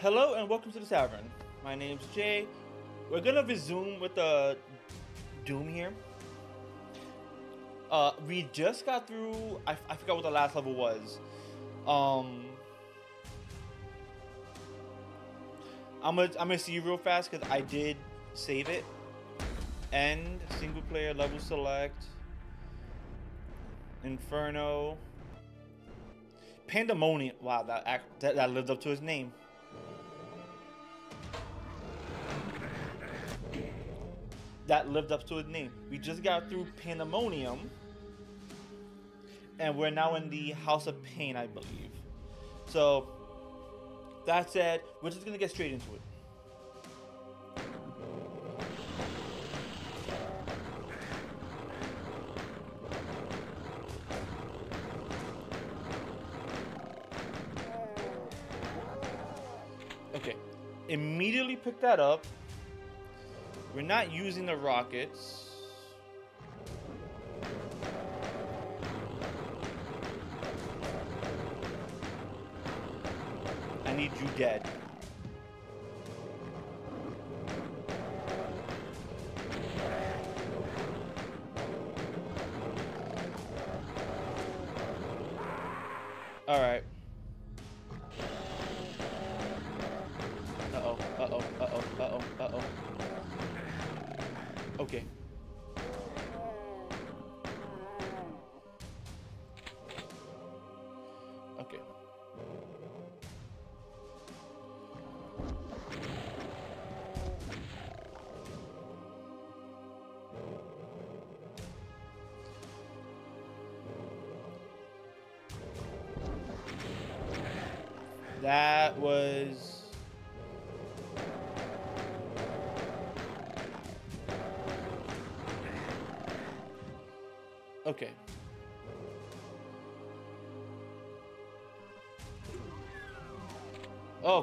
Hello and welcome to the tavern. My name's Jay. We're gonna resume with the Doom here. Uh, we just got through. I, I forgot what the last level was. Um, I'm gonna I'm gonna see you real fast because I did save it. End single player level select. Inferno. Pandemonium. Wow, that act that, that lived up to his name. That lived up to its name. We just got through Pandemonium. And we're now in the House of Pain, I believe. So, that said, we're just gonna get straight into it. Okay, immediately pick that up. We're not using the rockets. I need you dead.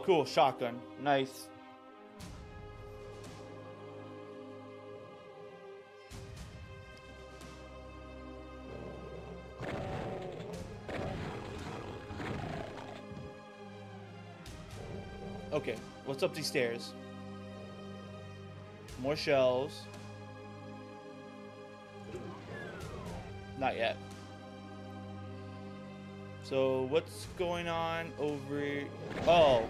Cool. Shotgun. Nice. Okay. What's up these stairs? More shells. Not yet. So what's going on over? Oh.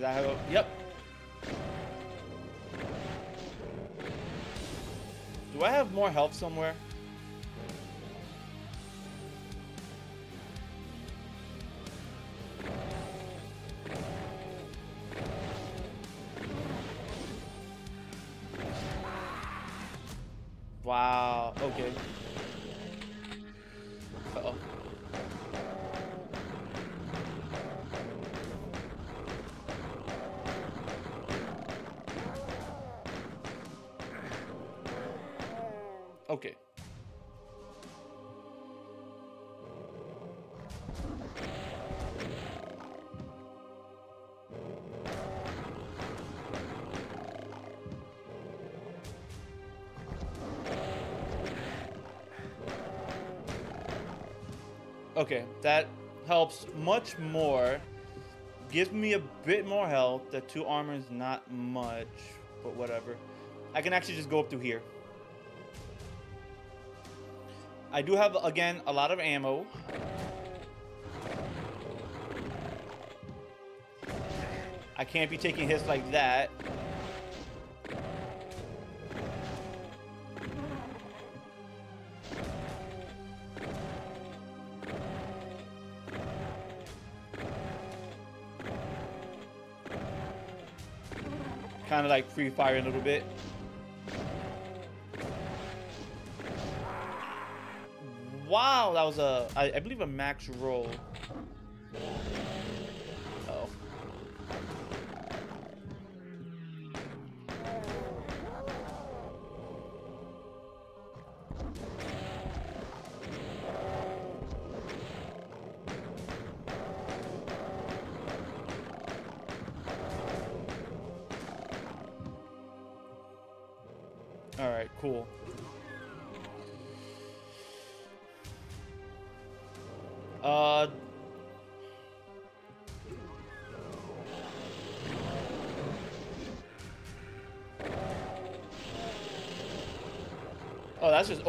Because I have a yep. Do I have more health somewhere? Okay. Okay, that helps much more. Gives me a bit more health. The two armor is not much, but whatever. I can actually just go up through here. I do have, again, a lot of ammo. I can't be taking hits like that. Kind of like free firing a little bit. Wow, that was a, I, I believe a max roll.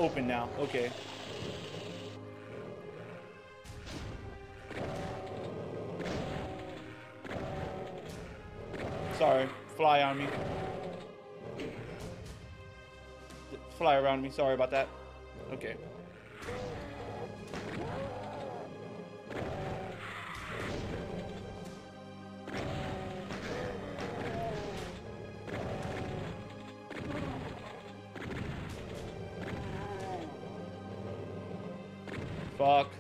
Open now. Okay. Sorry, fly on me. Fly around me. Sorry about that. Okay. Fuck.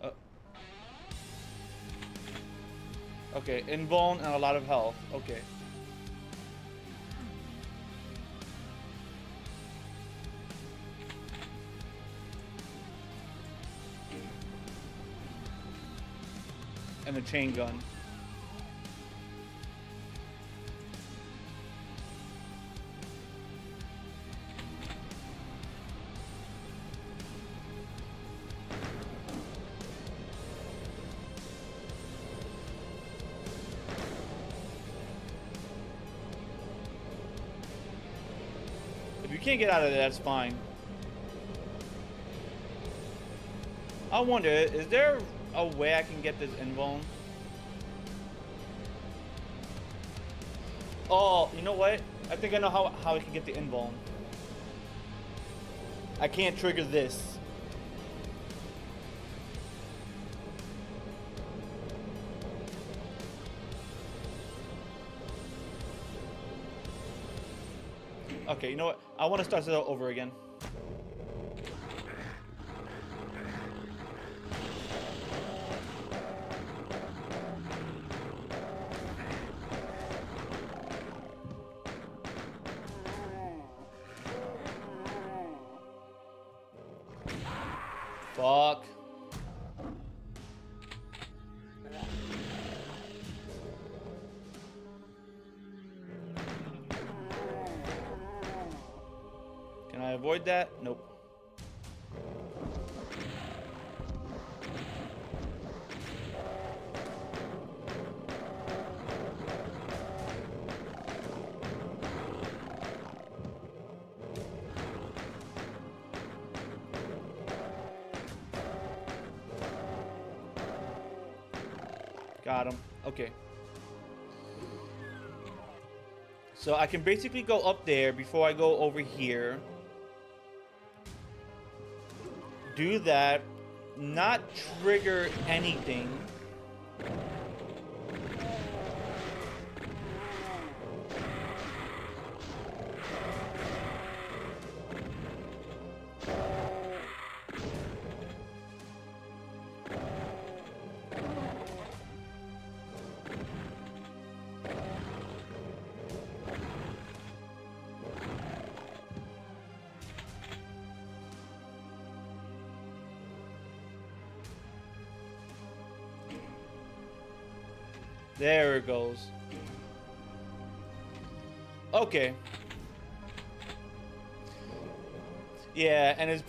Uh. Okay, invuln and a lot of health. Okay. Chain gun. If you can't get out of there, that's fine. I wonder, is there a way I can get this invuln? Oh, you know what? I think I know how, how I can get the invuln. I can't trigger this. Okay, you know what? I want to start this over again. Got him. Okay. So I can basically go up there before I go over here. Do that. Not trigger anything.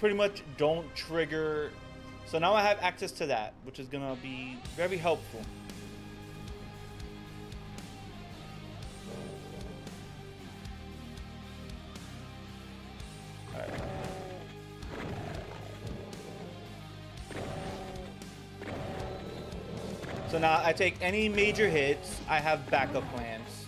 Pretty much don't trigger. So now I have access to that, which is gonna be very helpful. So now I take any major hits, I have backup plans.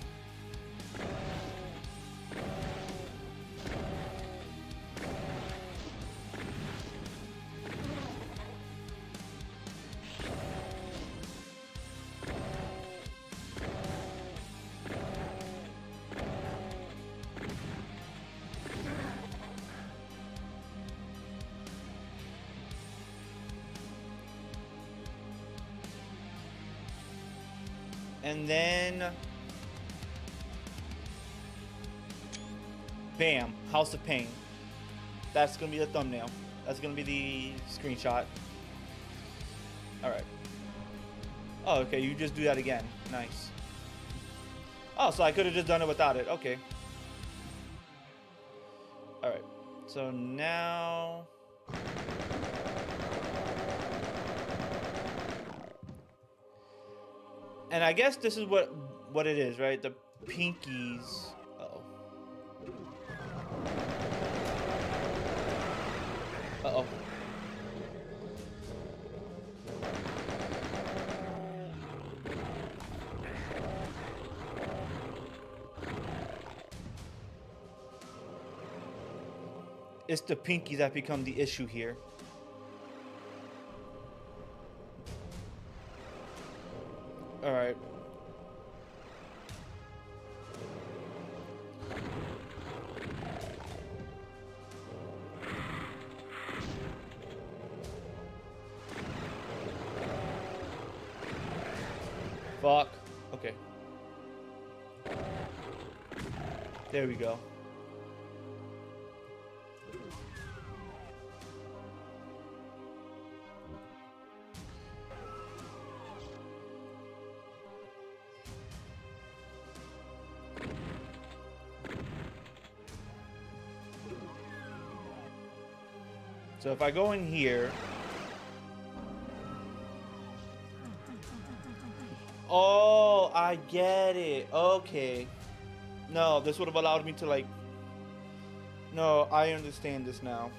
House of Pain. That's going to be the thumbnail. That's going to be the screenshot. Alright. Oh, okay, you just do that again. Nice. Oh, so I could have just done it without it. Okay. Alright. So now... And I guess this is what what it is, right? The pinkies. It's the pinkies that become the issue here. Alright. Fuck. Okay. There we go. So if I go in here... Oh, I get it. Okay. No, this would have allowed me to like... No, I understand this now.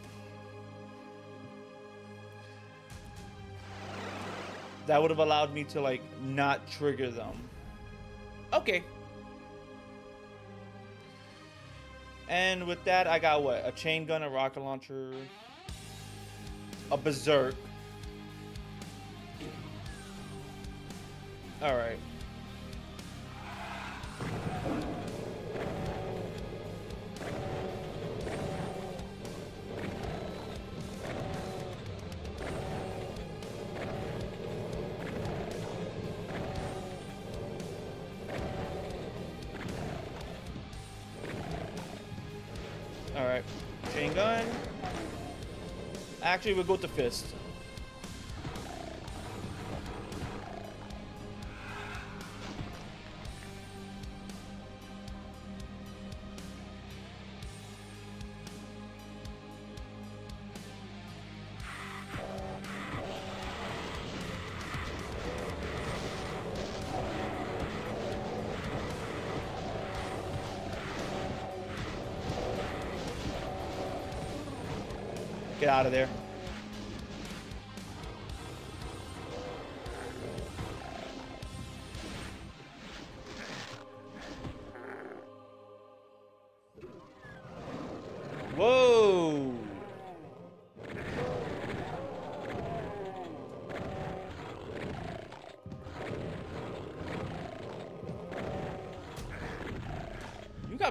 That would have allowed me to like not trigger them. Okay. And with that, I got what? A chain gun, a rocket launcher, a berserk. All right. All right. Chain gun. Actually, we'll go to fist. Get out of there.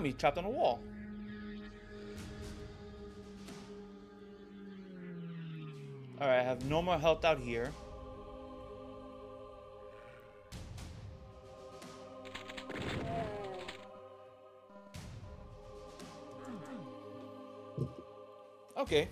Me trapped on a wall. Alright, I have no more health out here. Okay.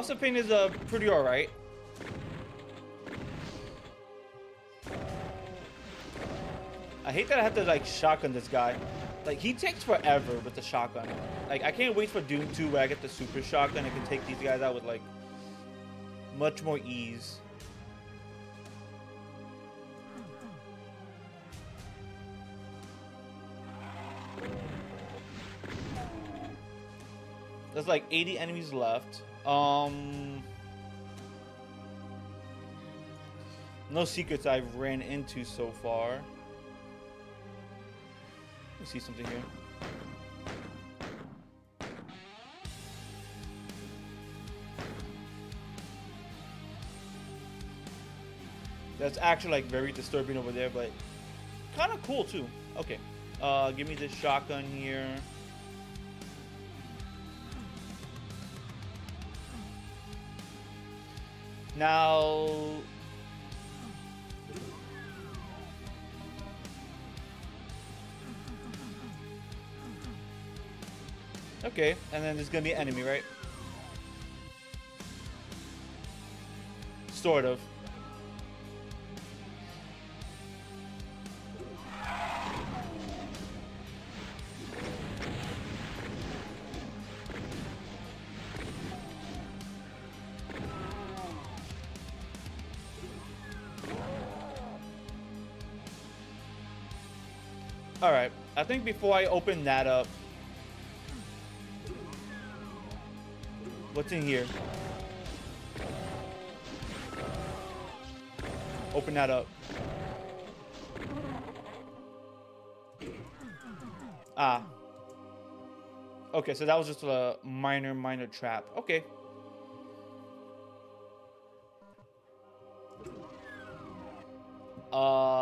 House of Pain is uh, pretty alright. I hate that I have to like shotgun this guy. Like he takes forever with the shotgun. Like I can't wait for Doom 2 where I get the super shotgun and can take these guys out with like much more ease. There's like 80 enemies left. Um, no secrets I've ran into so far. Me see something here. That's actually like very disturbing over there, but kind of cool too. Okay, uh, give me this shotgun here. Now, Okay, and then there's gonna be an enemy, right? Sort of. I think before I open that up, What's in here? Open that up. Ah. Okay, so that was just a minor, minor trap. Okay. Uh...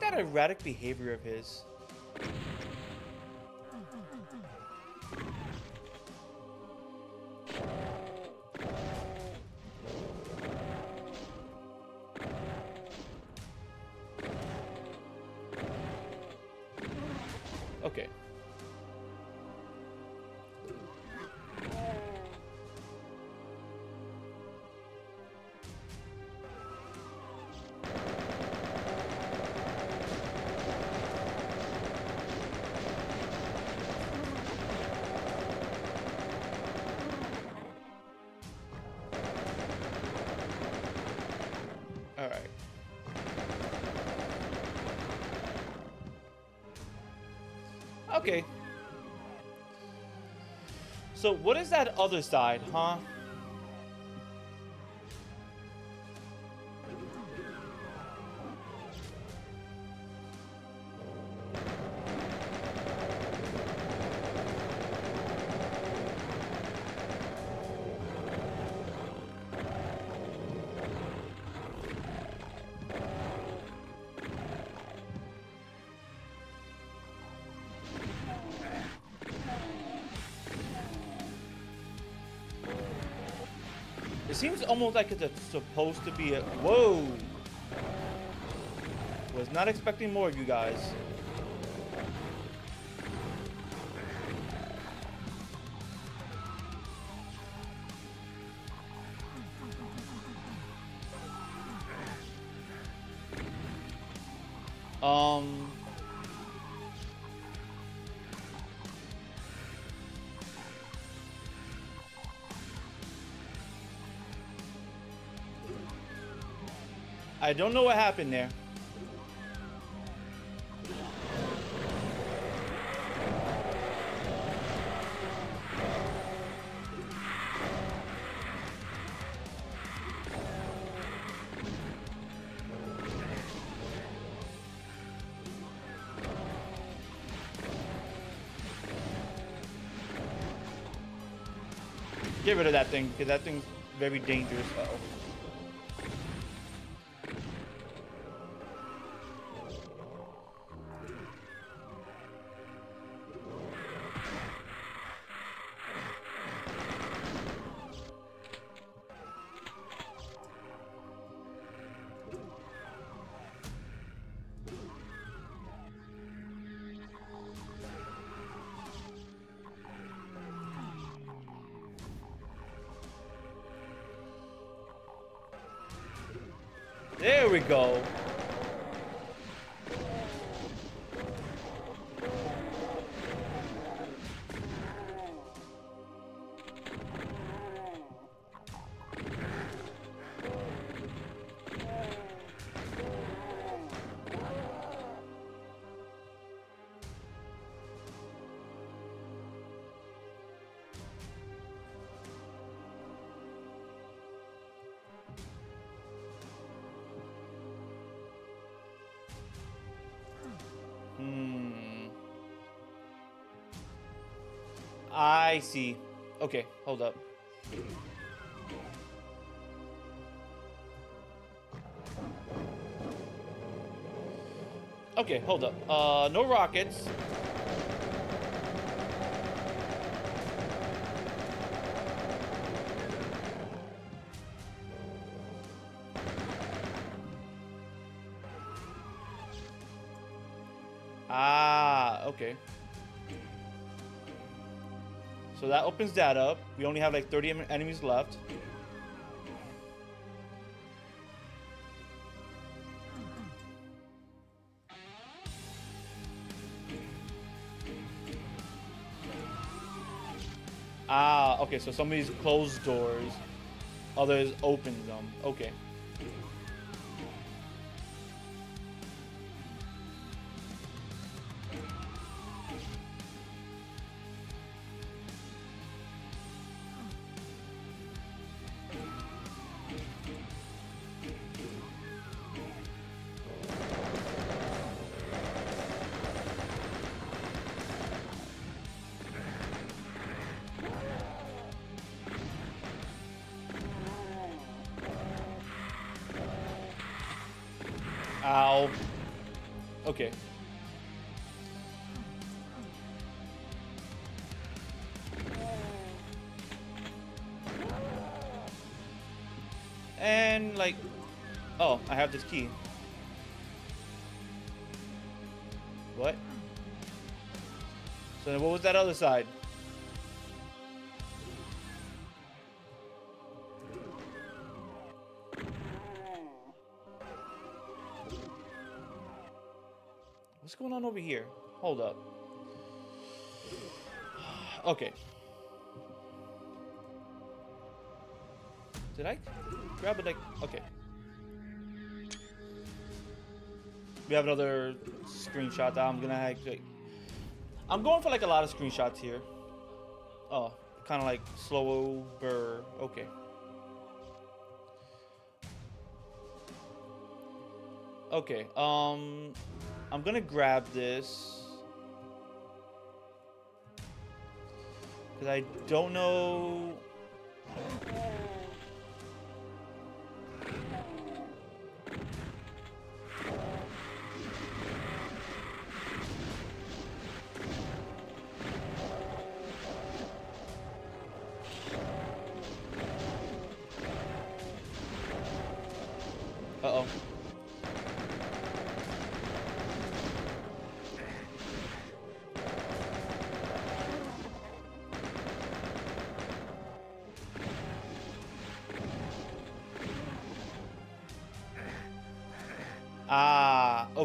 that erratic behavior of his. Okay. So what is that other side, huh? Almost like it's a, supposed to be a... Whoa! Was not expecting more of you guys. Um... I don't know what happened there. Get rid of that thing, because that thing's very dangerous. Uh oh There we go. See. Okay, hold up. Okay, hold up. Uh, no rockets. Ah, okay. So that opens that up. We only have like 30 enemies left. Ah, okay, so some of these closed doors, others open them. Okay. And like, oh, I have this key. What? So then what was that other side? What's going on over here? Hold up. Okay. Did I grab it like okay. We have another screenshot that I'm gonna actually I'm going for like a lot of screenshots here. Oh, kind of like slow slower. Okay. Okay. Um, I'm gonna grab this because I don't know.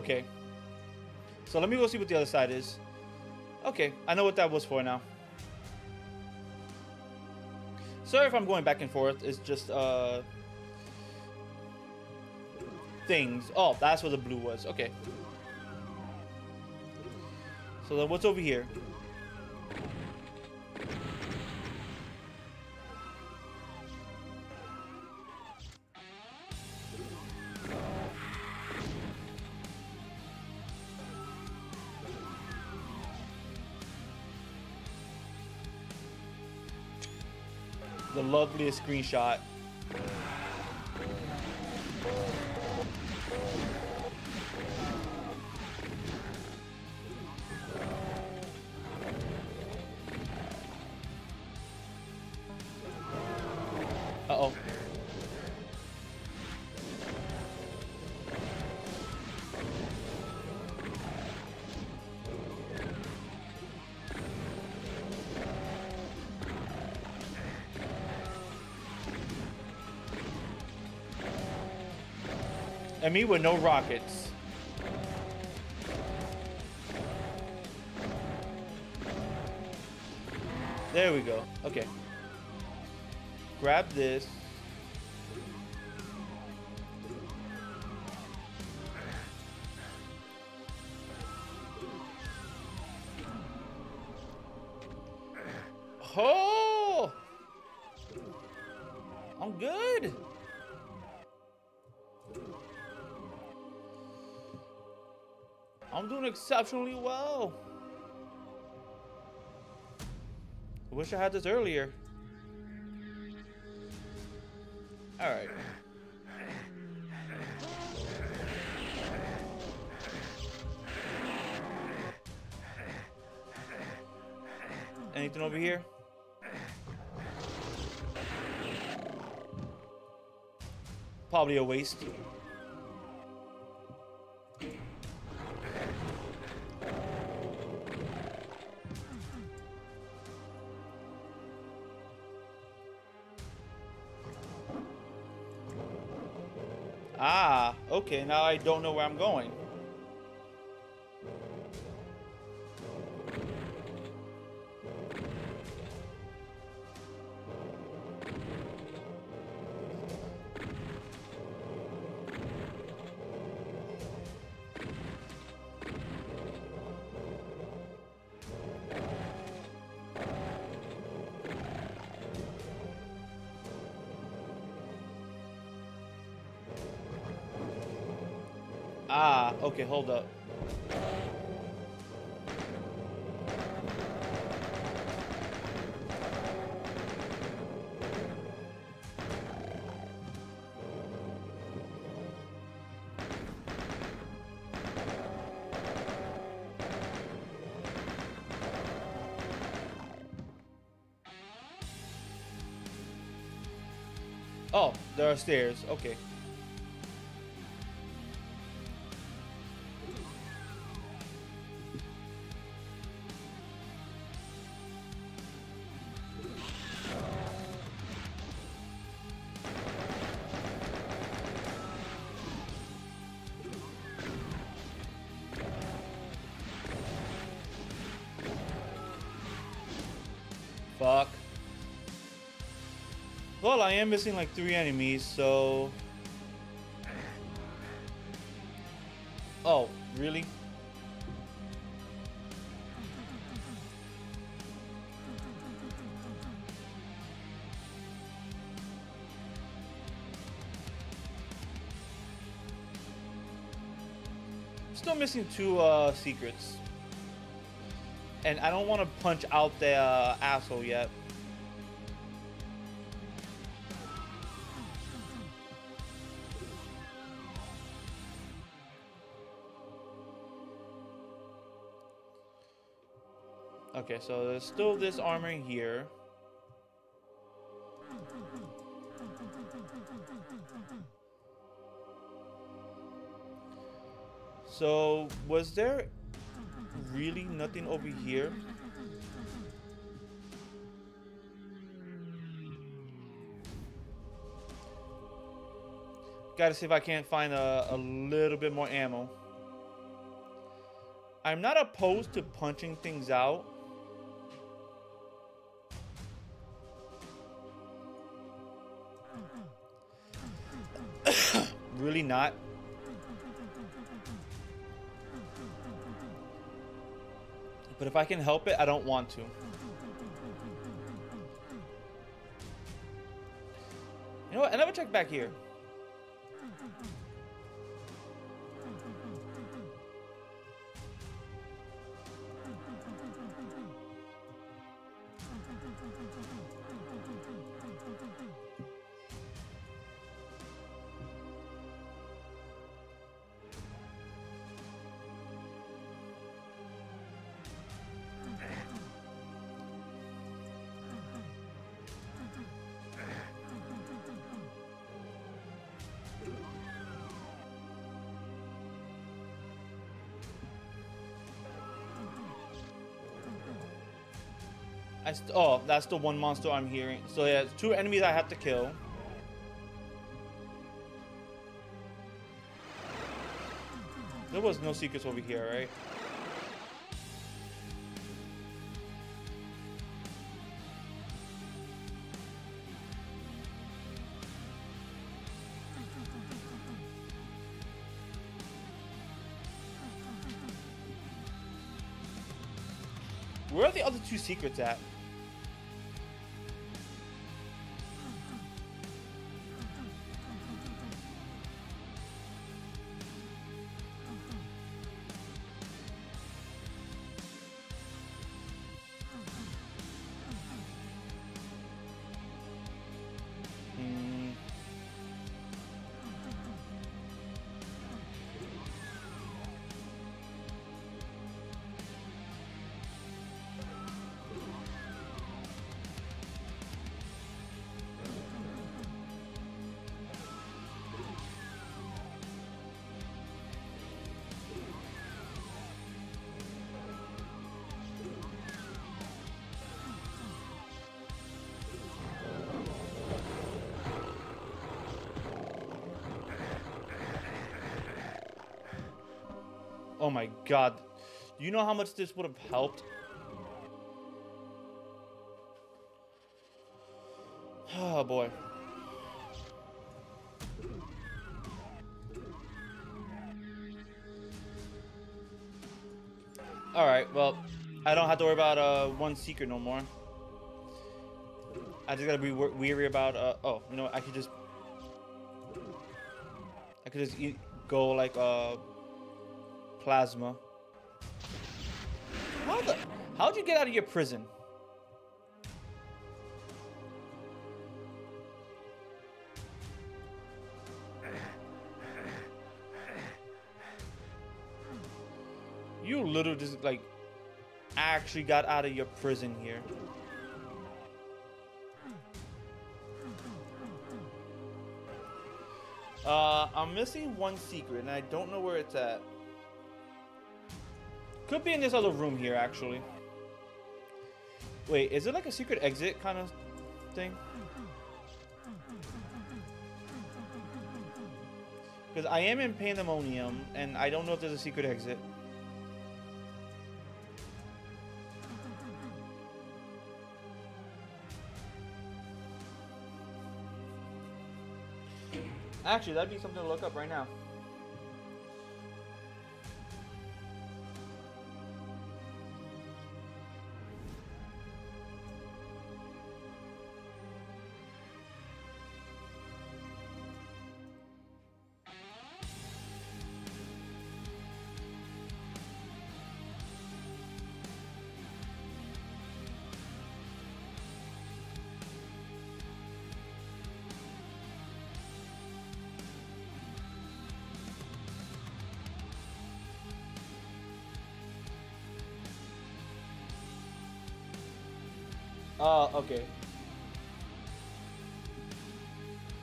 Okay. So let me go see what the other side is. Okay, I know what that was for now. Sorry if I'm going back and forth. It's just, uh... Things. Oh, that's what the blue was. Okay. So then what's over here? The loveliest screenshot. And me with no rockets. There we go. Okay. Grab this. I'm doing exceptionally well. I wish I had this earlier. Alright. Anything over here? Probably a waste. Okay, now I don't know where I'm going. Ah, okay, hold up. Oh, there are stairs. Okay. Am missing like three enemies, so... Oh, really? Still missing two uh, secrets. And I don't want to punch out the uh, asshole yet. Okay, so there's still this armor here. So, was there really nothing over here? Gotta see if I can't find a, a little bit more ammo. I'm not opposed to punching things out. Really not. But if I can help it, I don't want to. You know what? I never checked back here. St oh, that's the one monster I'm hearing. So yeah, two enemies I have to kill. There was no secrets over here, right? Where are the other two secrets at? Oh my god. You know how much this would have helped? Oh boy. Alright, well, I don't have to worry about uh, one secret no more. I just gotta be weary about, uh, oh, you know, I could just, I could just go like, uh, plasma. How the, how'd you get out of your prison? You literally just like actually got out of your prison here. Uh, I'm missing one secret, and I don't know where it's at. Could be in this other room here, actually. Wait, is it like a secret exit kind of thing? Because I am in Pandemonium, and I don't know if there's a secret exit. Actually, that'd be something to look up right now. Okay.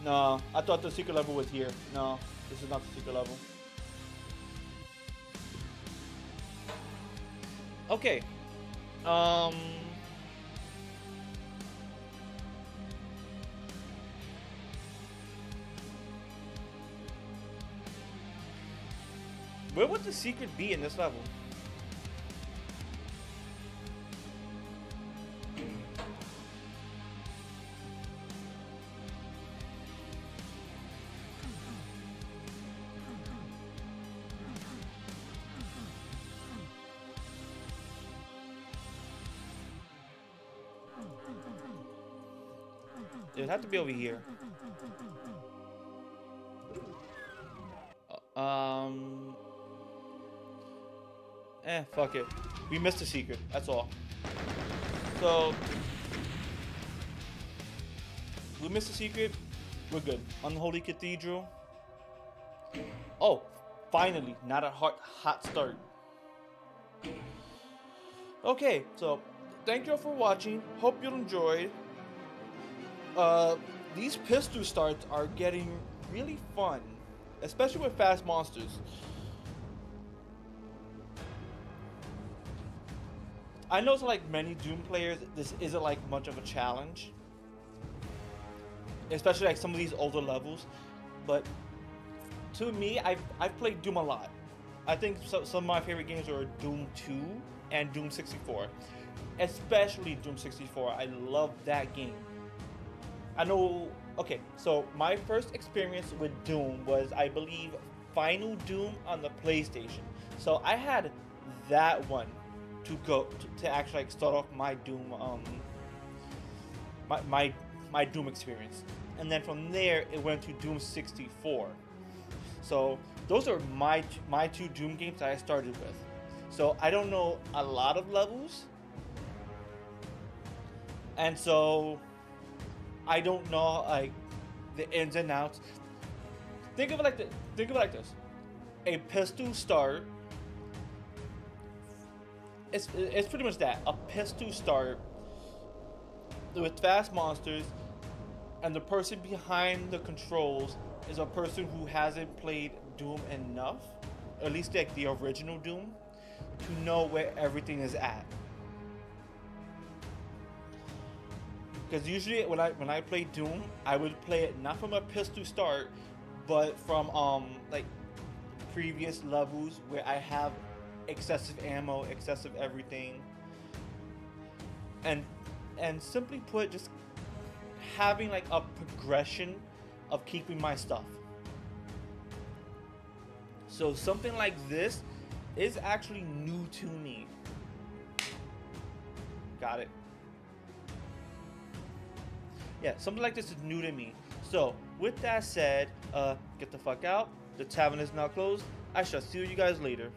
No, I thought the secret level was here. No, this is not the secret level. Okay. Um... Where would the secret be in this level? Have to be over here. Uh, um. Eh, fuck it. We missed a secret. That's all. So. We missed a secret. We're good. Unholy Cathedral. Oh, finally. Not a hot, hot start. Okay, so thank you all for watching. Hope you enjoyed uh, these pistol starts are getting really fun, especially with fast monsters. I know to like many Doom players, this isn't like much of a challenge. Especially like some of these older levels. But to me, I've, I've played Doom a lot. I think so, some of my favorite games are Doom 2 and Doom 64. Especially Doom 64. I love that game. I know. Okay, so my first experience with Doom was, I believe, Final Doom on the PlayStation. So I had that one to go to, to actually like start off my Doom, um, my my my Doom experience, and then from there it went to Doom 64. So those are my my two Doom games that I started with. So I don't know a lot of levels, and so I don't know like the ins and outs. Think of it like this. Think of it like this: a pistol start. It's it's pretty much that a pistol start with fast monsters, and the person behind the controls is a person who hasn't played Doom enough, at least like the original Doom, to know where everything is at. Because usually when I when I play Doom, I would play it not from a pistol start, but from um like previous levels where I have excessive ammo, excessive everything. And and simply put, just having like a progression of keeping my stuff. So something like this is actually new to me. Got it. Yeah, something like this is new to me. So, with that said, uh, get the fuck out. The tavern is now closed. I shall see you guys later.